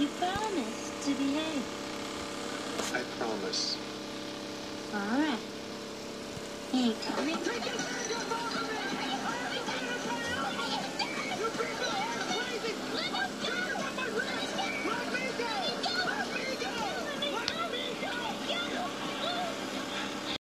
you promise to behave. I promise. All right. Here you go.